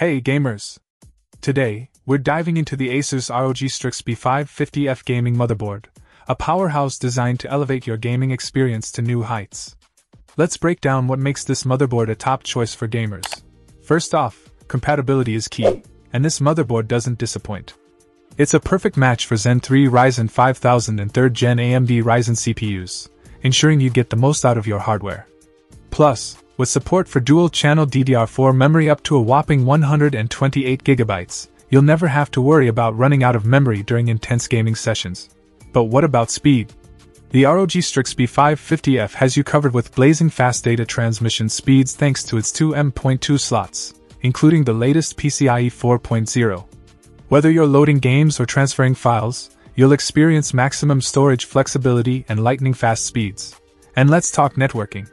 Hey gamers! Today, we're diving into the Asus ROG Strix B550F gaming motherboard, a powerhouse designed to elevate your gaming experience to new heights. Let's break down what makes this motherboard a top choice for gamers. First off, compatibility is key, and this motherboard doesn't disappoint. It's a perfect match for Zen 3 Ryzen 5000 and 3rd Gen AMD Ryzen CPUs, ensuring you get the most out of your hardware. Plus, with support for dual-channel DDR4 memory up to a whopping 128GB, you'll never have to worry about running out of memory during intense gaming sessions. But what about speed? The ROG Strix B550F has you covered with blazing fast data transmission speeds thanks to its two M.2 slots, including the latest PCIe 4.0. Whether you're loading games or transferring files, you'll experience maximum storage flexibility and lightning fast speeds. And let's talk networking.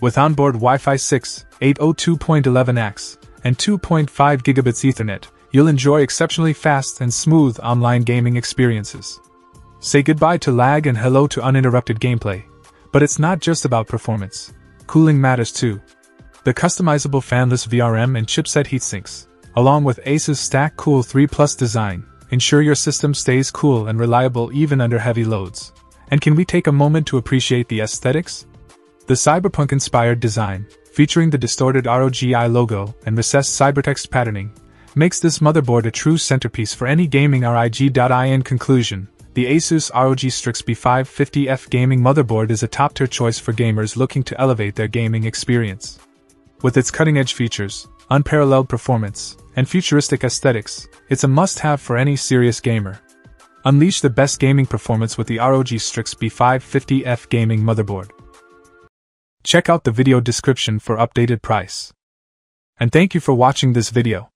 With onboard Wi-Fi 6, 802.11ax, and 2.5 gigabits Ethernet, you'll enjoy exceptionally fast and smooth online gaming experiences. Say goodbye to lag and hello to uninterrupted gameplay. But it's not just about performance. Cooling matters too. The customizable fanless VRM and chipset heatsinks, along with Asus Stack Cool 3 Plus design, ensure your system stays cool and reliable even under heavy loads. And can we take a moment to appreciate the aesthetics? The cyberpunk inspired design, featuring the distorted ROGI logo and recessed cybertext patterning, makes this motherboard a true centerpiece for any gaming RIG.in conclusion. The Asus ROG Strix B550F gaming motherboard is a top tier choice for gamers looking to elevate their gaming experience. With its cutting edge features, unparalleled performance, and futuristic aesthetics, it's a must have for any serious gamer. Unleash the best gaming performance with the ROG Strix B550F gaming motherboard. Check out the video description for updated price. And thank you for watching this video.